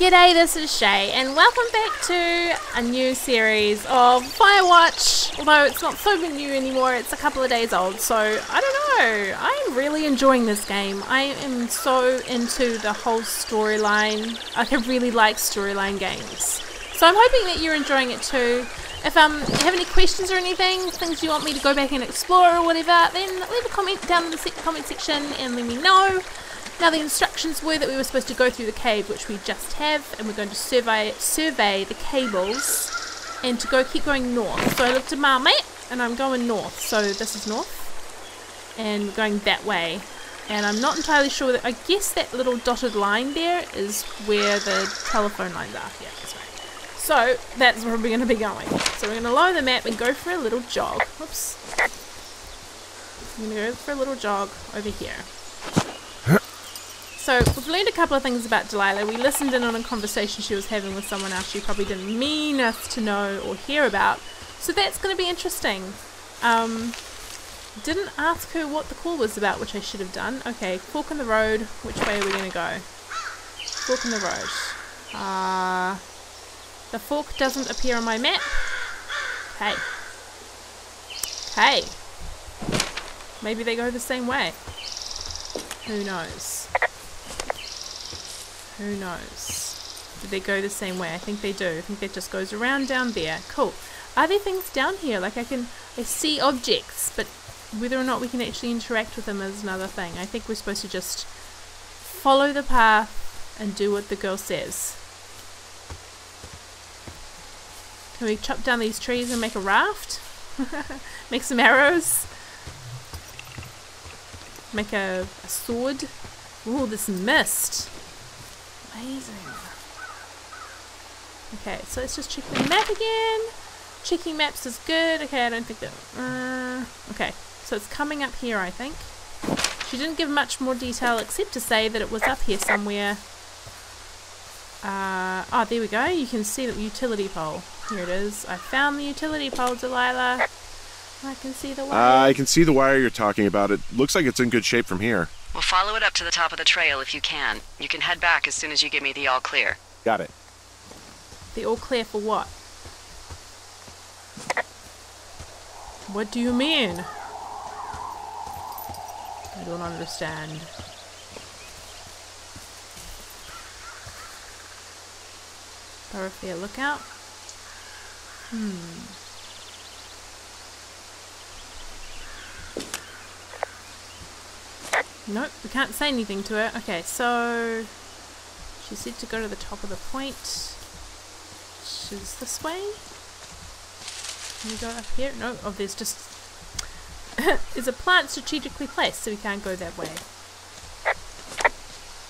G'day, this is Shay, and welcome back to a new series of Firewatch. Although it's not so new anymore, it's a couple of days old, so I don't know. I'm really enjoying this game. I am so into the whole storyline. Like, I really like storyline games. So I'm hoping that you're enjoying it too. If um, you have any questions or anything, things you want me to go back and explore or whatever, then leave a comment down in the comment section and let me know. Now the instructions were that we were supposed to go through the cave, which we just have, and we're going to survey survey the cables and to go keep going north. So I looked at my map and I'm going north. So this is north. And going that way. And I'm not entirely sure that I guess that little dotted line there is where the telephone lines are. Yeah, that's right. So that's where we're going to be going. So we're going to lower the map and go for a little jog. Whoops. I'm going to go for a little jog over here. So we've learned a couple of things about Delilah. We listened in on a conversation she was having with someone else she probably didn't mean us to know or hear about. So that's going to be interesting. Um, didn't ask her what the call was about, which I should have done. Okay, fork in the road. Which way are we going to go? Fork in the road. Uh, the fork doesn't appear on my map. Okay. Okay. Maybe they go the same way. Who knows? Who knows? Do they go the same way? I think they do. I think that just goes around down there. Cool. Are there things down here? Like I can, I see objects, but whether or not we can actually interact with them is another thing. I think we're supposed to just follow the path and do what the girl says. Can we chop down these trees and make a raft? make some arrows? Make a, a sword? Ooh, this mist. Amazing. Okay, so let's just check the map again. Checking maps is good. Okay, I don't think that... Uh, okay, so it's coming up here, I think. She didn't give much more detail except to say that it was up here somewhere. Uh, oh, there we go. You can see the utility pole. Here it is. I found the utility pole, Delilah. I can see the wire. Uh, I can see the wire you're talking about. It looks like it's in good shape from here. We'll follow it up to the top of the trail if you can. You can head back as soon as you give me the all clear. Got it. The all clear for what? What do you mean? I don't understand. Thoroughfare lookout? Hmm. Nope, we can't say anything to her. Okay, so she said to go to the top of the point. Is this way? Can we go up here? No, oh, there's just... there's a plant strategically placed, so we can't go that way.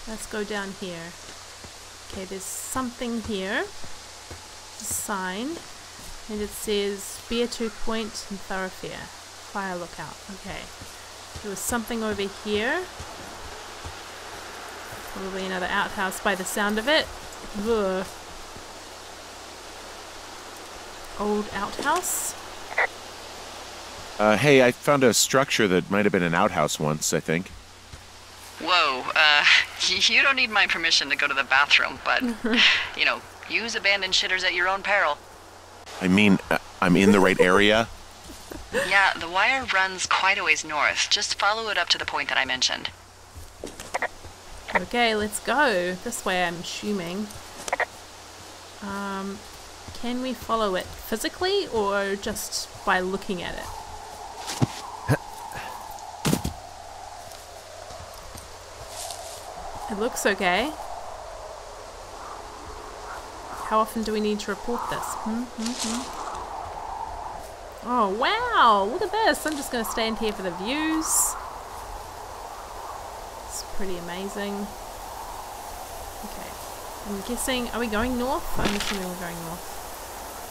Let's go down here. Okay, there's something here. a sign. And it says Beartooth Point and Thoroughfare. Fire lookout. Okay. There was something over here. Probably another outhouse by the sound of it. Ugh. Old outhouse. Uh, hey, I found a structure that might have been an outhouse once, I think. Whoa, uh, you don't need my permission to go to the bathroom, but, you know, use abandoned shitters at your own peril. I mean, uh, I'm in the right area. Yeah, the wire runs quite a ways north. Just follow it up to the point that I mentioned. Okay, let's go. This way, I'm assuming. Um, can we follow it physically or just by looking at it? it looks okay. How often do we need to report this? Hmm, hmm, hmm. Oh, wow! Look at this! I'm just going to stand here for the views. It's pretty amazing. Okay. I'm guessing... Are we going north? I'm assuming we're going north.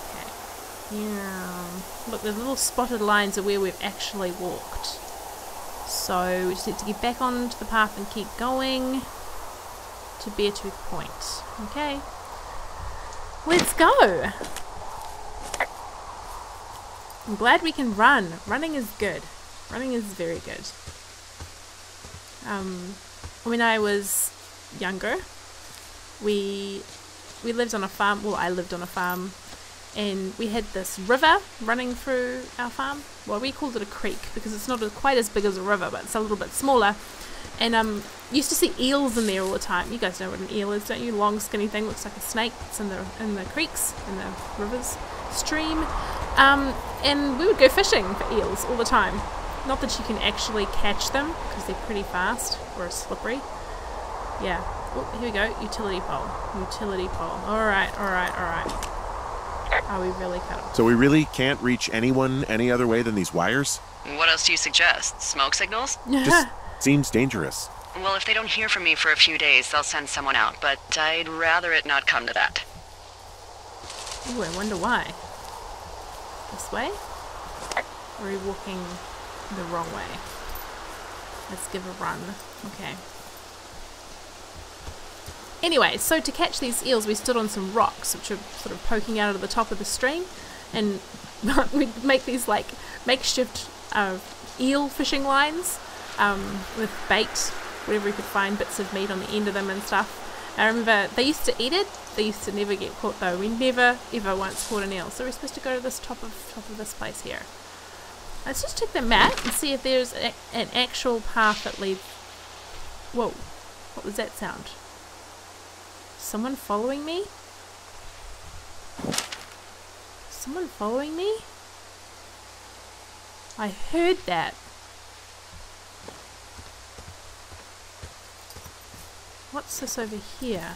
Okay. Yeah. Look, the little spotted lines are where we've actually walked. So, we just need to get back onto the path and keep going to Beartooth Point. Okay. Let's go! I'm glad we can run. Running is good. Running is very good. Um, when I was younger, we we lived on a farm. Well, I lived on a farm, and we had this river running through our farm. Well, we called it a creek because it's not quite as big as a river, but it's a little bit smaller. And um, used to see eels in there all the time. You guys know what an eel is, don't you? Long, skinny thing, looks like a snake. It's in the in the creeks, in the rivers, stream. Um, and we would go fishing for eels all the time. Not that you can actually catch them because they're pretty fast or slippery. Yeah. Oh, here we go. Utility pole. Utility pole. All right. All right. All right. Are we really cut off? So we really can't reach anyone any other way than these wires? What else do you suggest? Smoke signals? Just seems dangerous. Well, if they don't hear from me for a few days, they'll send someone out, but I'd rather it not come to that. Ooh, I wonder why. This way? Or are we walking the wrong way? Let's give a run. Okay. Anyway, so to catch these eels, we stood on some rocks, which are sort of poking out of the top of the stream, and we'd make these like makeshift uh, eel fishing lines um, with bait, whatever we could find, bits of meat on the end of them and stuff. I remember they used to eat it. They used to never get caught though. We never ever once caught an eel. So we're supposed to go to this top of top of this place here. Let's just check the map and see if there's a, an actual path that leads. Whoa! What was that sound? Someone following me? Someone following me? I heard that. What's this over here?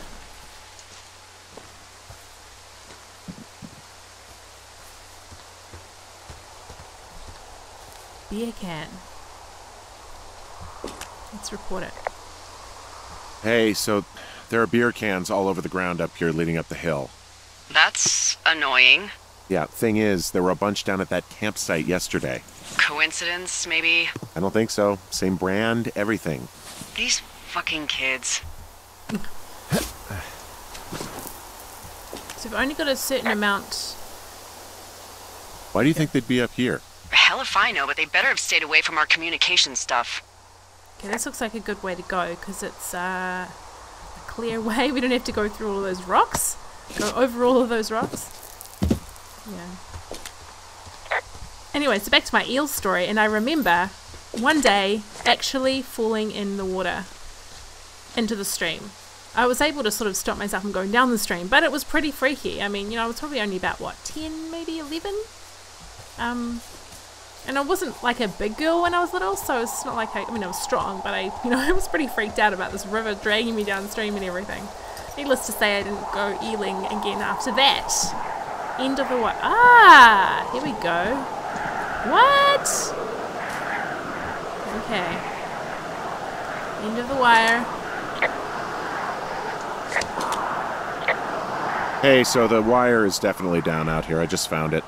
Beer can. Let's report it. Hey, so there are beer cans all over the ground up here leading up the hill. That's annoying. Yeah, thing is, there were a bunch down at that campsite yesterday. Coincidence, maybe? I don't think so. Same brand, everything. These fucking kids. So we've only got a certain amount. Why do you think they'd be up here? Hell if I know, but they better have stayed away from our communication stuff. Okay, this looks like a good way to go because it's uh, a clear way. We don't have to go through all those rocks. Go over all of those rocks. Yeah. Anyway, so back to my eel story, and I remember one day actually falling in the water into the stream. I was able to sort of stop myself from going down the stream, but it was pretty freaky. I mean, you know, I was probably only about what, 10, maybe 11? Um, and I wasn't like a big girl when I was little, so it's not like I, I mean, I was strong, but I, you know, I was pretty freaked out about this river dragging me downstream and everything. Needless to say, I didn't go eeling again after that. End of the what? Ah, here we go. What? Okay. End of the wire. Hey, so the wire is definitely down out here. I just found it.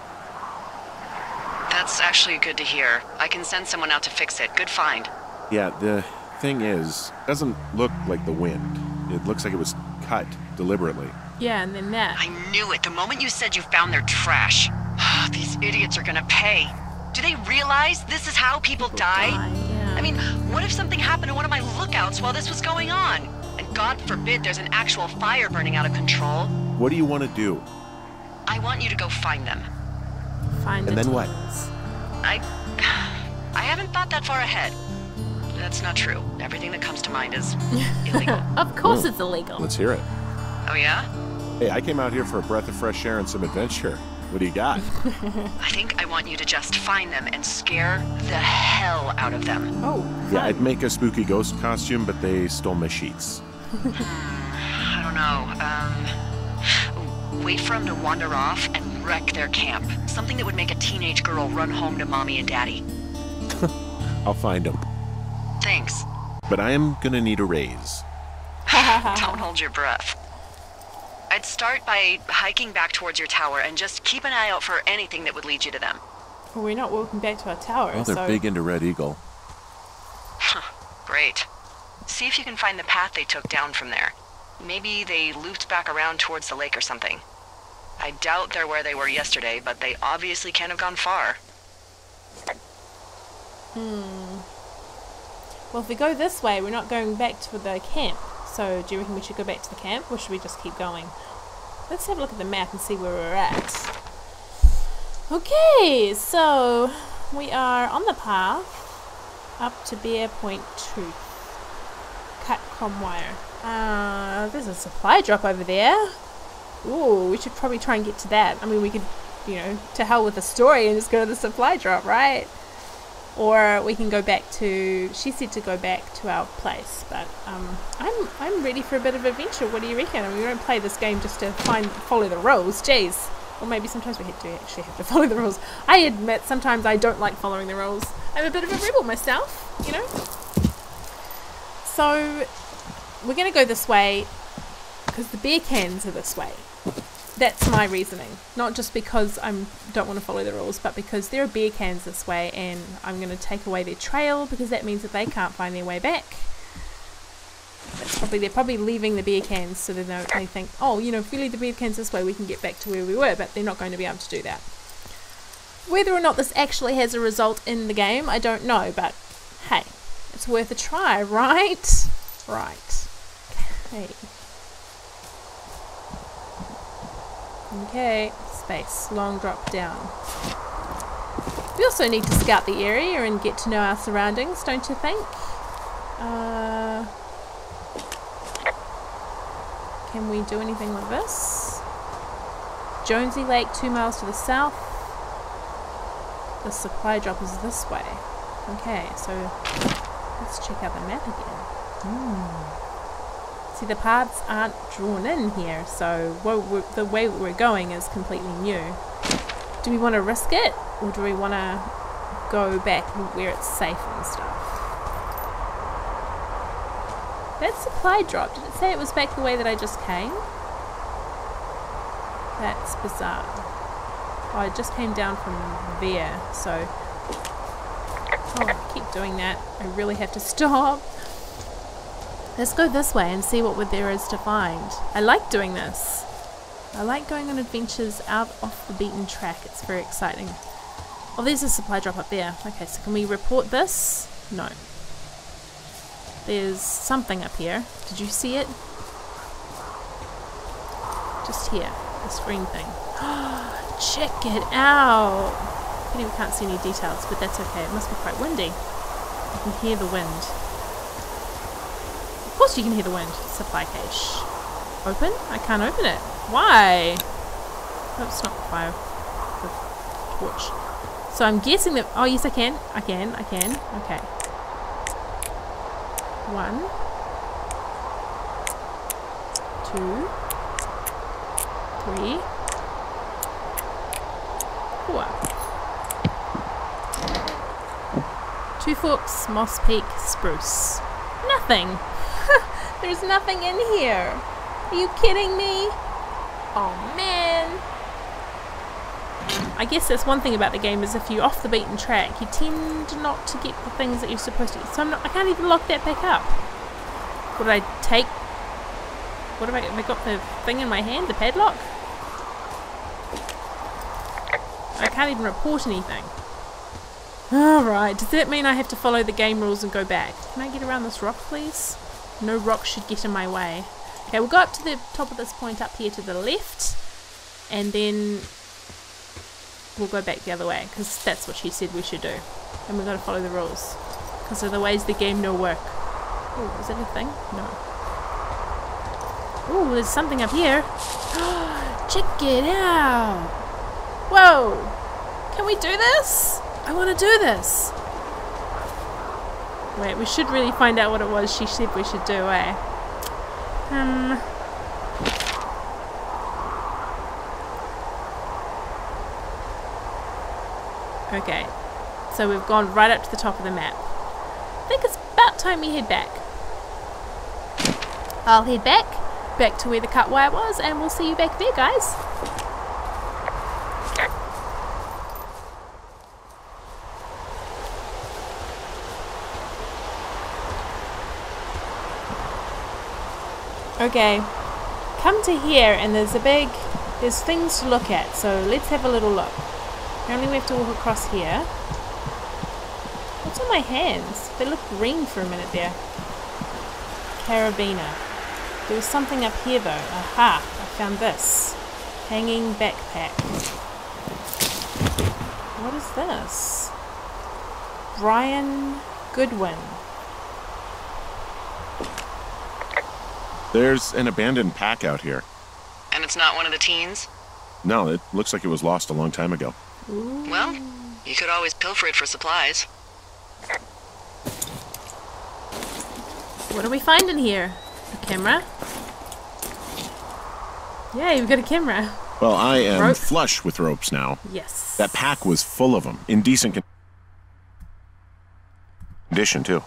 That's actually good to hear. I can send someone out to fix it. Good find. Yeah, the thing is, it doesn't look like the wind. It looks like it was cut deliberately. Yeah, and then that. I knew it the moment you said you found their trash. These idiots are gonna pay. Do they realize this is how people die? yeah. I mean, what if something happened to one of my lookouts while this was going on? And God forbid there's an actual fire burning out of control. What do you want to do? I want you to go find them. Find them. and it. then what? I. I haven't thought that far ahead. That's not true. Everything that comes to mind is illegal. Of course Oh. it's illegal. Let's hear it. oh, yeah? Hey, I came out here for a breath of fresh air and some adventure. What do you got? I think I want you to just find them and scare the hell out of them. Oh, yeah. I'd make a spooky ghost costume, but they stole my sheets. I don't know. Um, wait for them to wander off and wreck their camp. Something that would make a teenage girl run home to mommy and daddy. I'll find them. Thanks. But I am gonna need a raise. Don't hold your breath. I'd start by hiking back towards your tower and just keep an eye out for anything that would lead you to them. Well, we're not walking back to our tower, Oh, they're so big into Red Eagle. Great. See if you can find the path they took down from there. Maybe they looped back around towards the lake or something. I doubt they're where they were yesterday, but they obviously can't have gone far. Hmm. Well, if we go this way, we're not going back to the camp. So, do you reckon we should go back to the camp, or should we just keep going? let's have a look at the map and see where we're at. Okay, so we are on the path up to Bear Point Tooth. Cut com wire. Uh, there's a supply drop over there. Ooh, we should probably try and get to that. I mean, we could, you know, to hell with the story and just go to the supply drop, right? Or we can go back to. She said to go back to our place, but um, I'm I'm ready for a bit of adventure. What do you reckon? I mean, we don't play this game just to find follow the rules. Jeez. Or maybe sometimes we have to actually have to follow the rules. I admit sometimes I don't like following the rules. I'm a bit of a rebel myself, you know. So we're going to go this way because the beer cans are this way. That's my reasoning. Not just because I don't want to follow the rules, but because there are beer cans this way and I'm going to take away their trail because that means that they can't find their way back. That's probably they're probably leaving the beer cans so they, they think, oh, you know, if we leave the beer cans this way, we can get back to where we were, but they're not going to be able to do that. Whether or not this actually has a result in the game, I don't know, but hey, it's worth a try, right? Right. Okay. Okay, space, long drop down. We also need to scout the area and get to know our surroundings, don't you think? Uh, can we do anything with this? Jonesy Lake, two miles to the south. The supply drop is this way. Okay, so let's check out the map again. Hmm. See, the paths aren't drawn in here, so the way we're going is completely new. Do we want to risk it, or do we want to go back where it's safe and stuff? That supply drop, did it say it was back the way that I just came? That's bizarre. Oh, it just came down from there, so... Oh, I keep doing that. I really have to stop. Let's go this way and see what there is to find. I like doing this. I like going on adventures out off the beaten track. It's very exciting. Oh, there's a supply drop up there. Okay, so can we report this? No. There's something up here. Did you see it? Just here. This green thing. Check it out! I we can't see any details, but that's okay. It must be quite windy. I can hear the wind course you can hear the wind. Supply cache. Open? I can't open it. Why? Oh, it's not fire. The torch. So I'm guessing that... Oh, yes, I can. I can. I can. Okay. One. Two. Three. Four. Two Forks, Moss Peak, Spruce. Nothing. There's nothing in here. Are you kidding me? Oh man. I guess that's one thing about the game is if you're off the beaten track, you tend not to get the things that you're supposed to get. So not, i can't even lock that back up. What did I take? What have I, have I got the thing in my hand? The padlock? I can't even report anything. Alright, does that mean I have to follow the game rules and go back? Can I get around this rock please? No rock should get in my way. Okay, we'll go up to the top of this point up here to the left, and then we'll go back the other way, because that's what she said we should do. And we've got to follow the rules, because otherwise the game no work. Oh, is that a thing? No. Oh, there's something up here. Check it out! Whoa! Can we do this? I want to do this! Wait, we should really find out what it was she said we should do, eh? Um... Okay, so we've gone right up to the top of the map. I think it's about time we head back. I'll head back, back to where the cut wire was, and we'll see you back there, guys. Okay, come to here and there's a big, there's things to look at, so let's have a little look. Apparently we have to walk across here. What's on my hands? They look green for a minute there. Carabiner. There was something up here though. Aha, I Found this. Hanging backpack. What is this? Brian Goodwin. There's an abandoned pack out here. And it's not one of the teens? No, it looks like it was lost a long time ago. Well, you could always pilfer it for supplies. What do we find in here? A camera? Yeah, you've got a camera. Well, I am Rope? flush with ropes now. Yes. That pack was full of them, in decent con- condition too.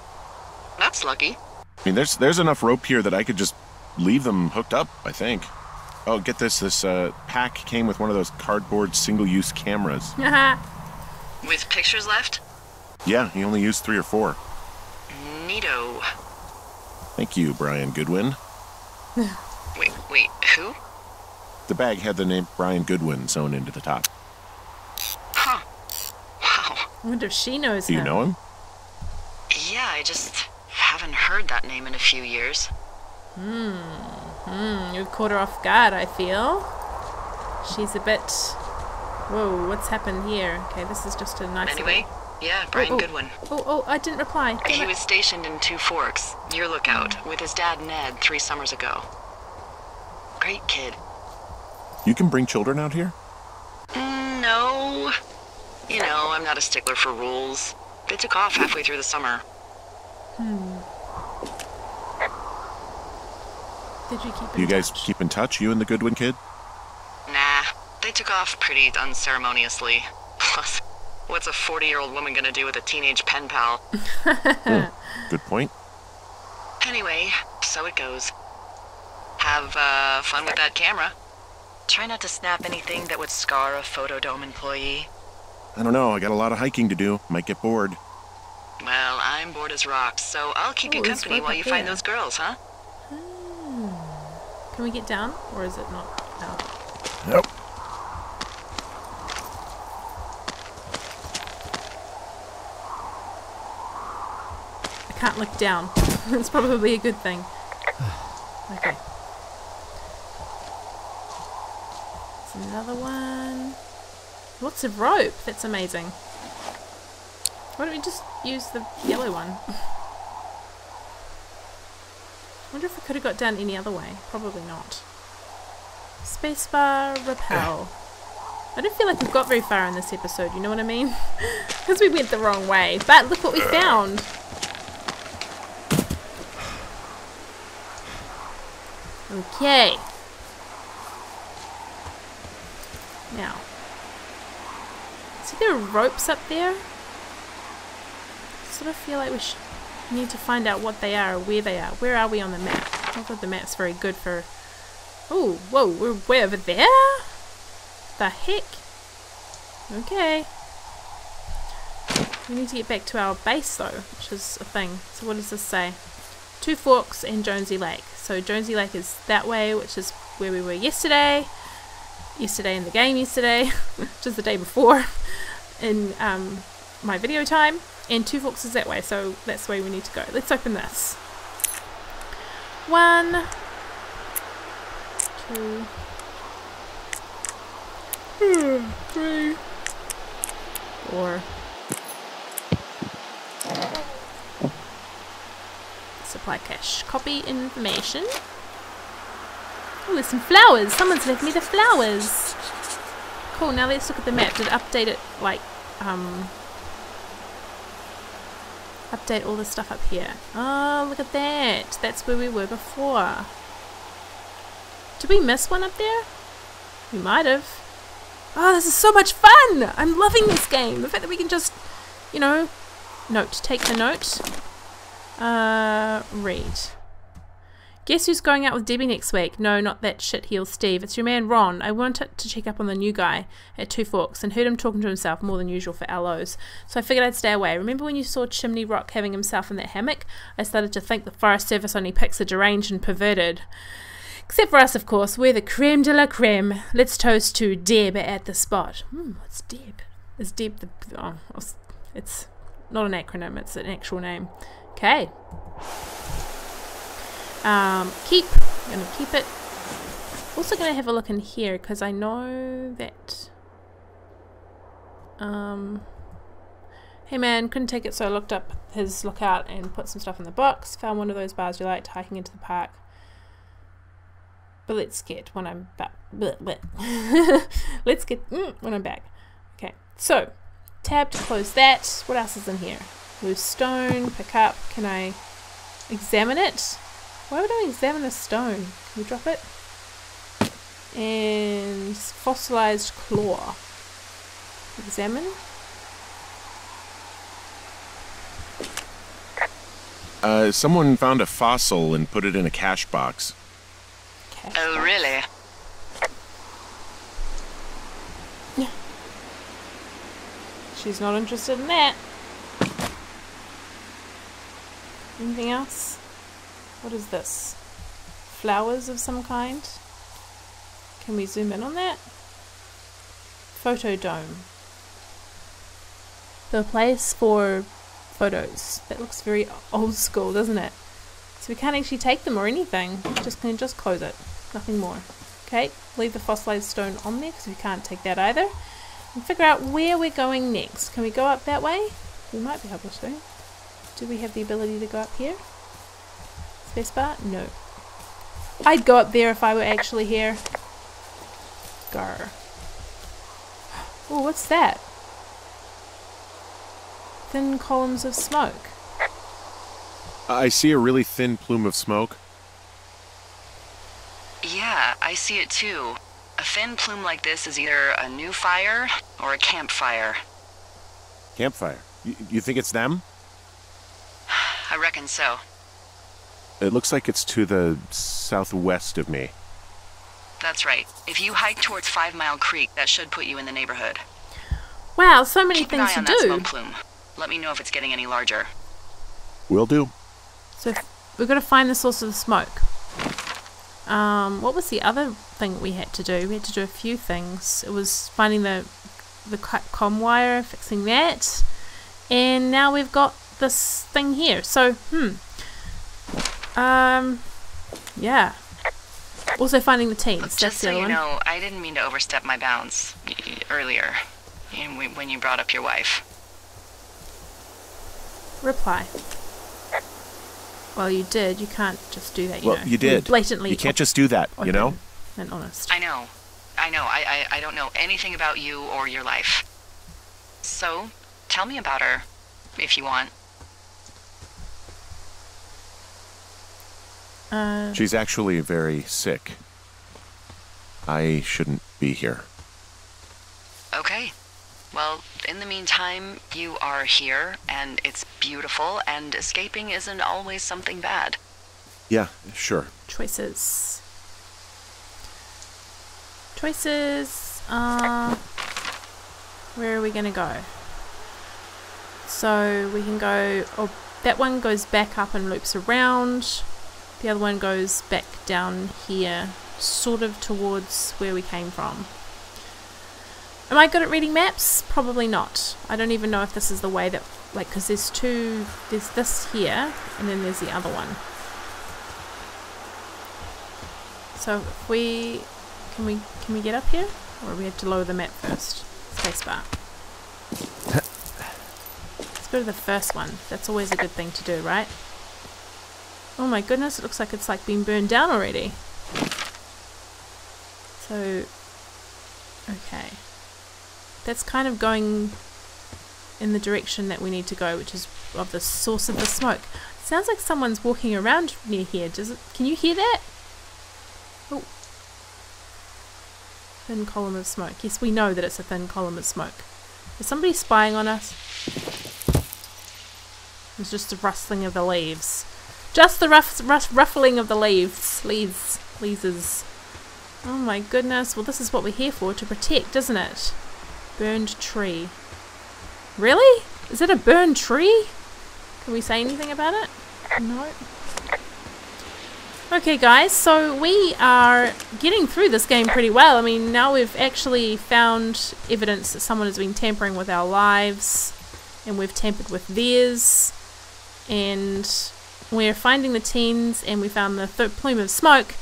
That's lucky. I mean, there's there's enough rope here that I could just leave them hooked up. I think. Oh, get this! This uh, pack came with one of those cardboard single-use cameras. With pictures left? Yeah, he only used three or four. Neato. Thank you, Brian Goodwin. Wait, wait, who? The bag had the name Brian Goodwin sewn into the top. Huh. Wow. I wonder if she knows Do you know him? Yeah, I just haven't heard that name in a few years. Hmm, you've caught her off guard, I feel. She's a bit. Whoa, what's happened here? Okay, this is just a nice. Anyway, yeah, Brian oh. Goodwin. Oh, oh, I didn't reply. Damn He it. was stationed in Two Forks, your lookout, with his dad Ned three summers ago. Great kid. You can bring children out here? Mm, No. You know, I'm not a stickler for rules. They took off halfway through the summer. Did you keep in You guys touch? keep in touch, you and the Goodwin kid? Nah, they took off pretty unceremoniously. Plus, what's a 40 year old woman gonna do with a teenage pen pal? Good point. Anyway, so it goes. Have uh, fun with that camera. Try not to snap anything that would scar a Fotodome employee. I don't know. I got a lot of hiking to do. Might get bored. Well, I'm bored as rocks, so I'll keep you Ooh, there's company rope while up you find those girls, huh? Can we get down, or is it not? No. Nope. I can't look down. It's probably a good thing. Okay. There's another one. Lots of rope. That's amazing. Why don't we just use the yellow one? wonder if we could have got down any other way. Probably not. Spacebar rappel. I don't feel like we've got very far in this episode, you know what I mean? Because we went the wrong way. But look what we found. Okay. Now. See there are ropes up there? sort of feel like we should need to find out what they are where they are. Where are we on the map? Not that the map's very good for... Oh, whoa, we're way over there? The heck? Okay. We need to get back to our base though, which is a thing. So what does this say? Two Forks and Jonesy Lake. So Jonesy Lake is that way, which is where we were yesterday. Yesterday in the game yesterday, which is the day before in um, my video time. And Two is that way, so that's the way we need to go. Let's open this. One, two, three, four. Supply cache. Copy information. Oh, there's some flowers. Someone's left me the flowers. Cool. Now let's look at the map. Did it update it like um update all the stuff up here? Oh, look at that. That's where we were before. Did we miss one up there? We might have. Oh, this is so much fun! I'm loving this game. The fact that we can just, you know, note. Take the note. Uh, read. Guess who's going out with Debbie next week? No, not that shitheel Steve. It's your man Ron. I wanted to check up on the new guy at Two Forks and heard him talking to himself more than usual for LOs. So I figured I'd stay away. Remember when you saw Chimney Rock having himself in that hammock? I started to think the Forest Service only picks the deranged and perverted. Except for us, of course. We're the creme de la creme. Let's toast to Deb at the spot. Hmm, what's Deb? Is Deb the... Oh, it's not an acronym. It's an actual name. Okay. Um, keep. I'm gonna keep it. Also going to have a look in here because I know that. Um. Hey man, couldn't take it, so I looked up his lookout and put some stuff in the box. Found one of those bars you liked, hiking into the park. But let's get when I'm back. let's get mm, when I'm back. Okay, so tab to close that. What else is in here? Loose stone, pick up. Can I examine it? Why would I examine a stone? Can we drop it? And fossilized claw. Examine. Uh, someone found a fossil and put it in a cash box. Cash Oh, box. really? She's not interested in that. Anything else? What is this? Flowers of some kind? Can we zoom in on that? Fotodome. The place for photos. That looks very old school, doesn't it? So we can't actually take them or anything. Just can just close it. Nothing more. Okay, leave the fossilized stone on there because we can't take that either and figure out where we're going next. Can we go up that way? We might be able to. Do we have the ability to go up here? Spacebar? No. I'd go up there if I were actually here. Gar. Oh, what's that? Thin columns of smoke. I see a really thin plume of smoke. Yeah, I see it too. A thin plume like this is either a new fire or a campfire. Campfire. You, you think it's them? I reckon so. It looks like it's to the southwest of me. That's right. If you hike towards Five Mile Creek, that should put you in the neighborhood. Wow, so many Keep an things eye to on that do. smoke plume. Let me know if it's getting any larger. Will do. So f- we've got to find the source of the smoke. Um, what was the other thing we had to do? We had to do a few things. It was finding the the com wire, fixing that, and now we've got this thing here. So, hmm. Um, yeah. Also finding the teens. That's Just so you one. know, I didn't mean to overstep my bounds y- y- earlier when when you brought up your wife. Reply. Well, you did. You can't just do that. You well, know. you did. Blatantly. You can't just do that, you know? And honest. I know. I know. I, I, I don't know anything about you or your life. So, tell me about her, if you want. Uh, She's actually very sick. I shouldn't be here. Okay. Well, in the meantime, you are here, and it's beautiful, and escaping isn't always something bad. Yeah, sure. choices. Choices. Uh, where are we gonna go? So we can go. Oh, that one goes back up and loops around. The other one goes back down here, sort of towards where we came from. Am I good at reading maps? Probably not. I don't even know if this is the way that, like, because there's two. There's this here, and then there's the other one. So if we can we can we get up here, or we have to lower the map first? Spacebar. Let's go to the first one. That's always a good thing to do, right? Oh my goodness! It looks like it's like been burned down already. So, okay, that's kind of going in the direction that we need to go, which is of the source of the smoke. sounds like someone's walking around near here. Does it? Can you hear that? Oh. Thin column of smoke. Yes, we know that it's a thin column of smoke. Is somebody spying on us? It's just the rustling of the leaves. Just the ruff, ruff, ruffling of the leaves. Leaves. Leases. Oh my goodness. Well, this is what we're here for, to protect, isn't it? Burned tree. Really? Is it a burned tree? Can we say anything about it? No. Okay, guys, so we are getting through this game pretty well. I mean, now we've actually found evidence that someone has been tampering with our lives, and we've tampered with theirs, and we're finding the teens, and we found the th- plume of smoke.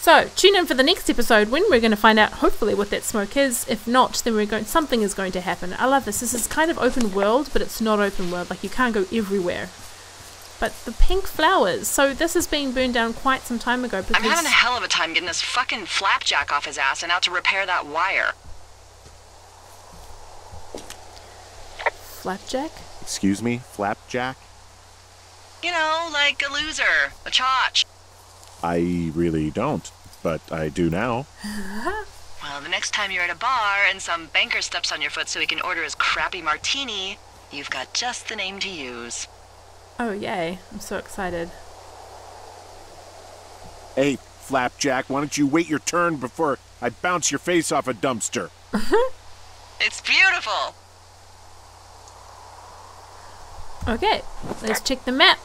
So tune in for the next episode when we're going to find out hopefully what that smoke is. If not, then we're going something is going to happen. I love this. This is kind of open world, but it's not open world. Like you can't go everywhere. But the pink flowers. So this is being burned down quite some time ago because I'm having a hell of a time getting this fucking flapjack off his ass and out to repair that wire. flapjack. Excuse me, Flapjack? You know, like a loser, a chotch. I really don't, but I do now. Well, the next time you're at a bar and some banker steps on your foot so he can order his crappy martini, you've got just the name to use. Oh yay! I'm so excited. Hey, Flapjack, why don't you wait your turn before I bounce your face off a dumpster? It's beautiful! Okay, let's check the map.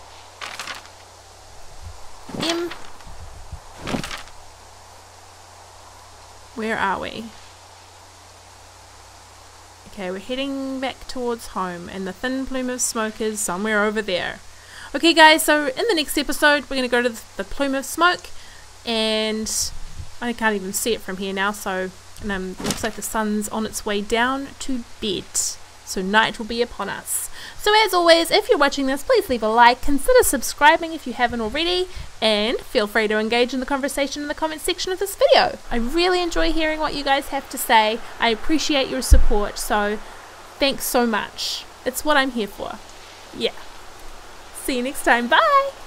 M. Where are we? Okay, we're heading back towards home, and the thin plume of smoke is somewhere over there. Okay, guys, so in the next episode, we're going to go to the, the plume of smoke, and I can't even see it from here now, so and, um, looks like the sun's on its way down to bed. So night will be upon us. So as always, if you're watching this, please leave a like, consider subscribing if you haven't already, and feel free to engage in the conversation in the comment section of this video. I really enjoy hearing what you guys have to say. I appreciate your support, so thanks so much. It's what I'm here for. Yeah. See you next time. Bye!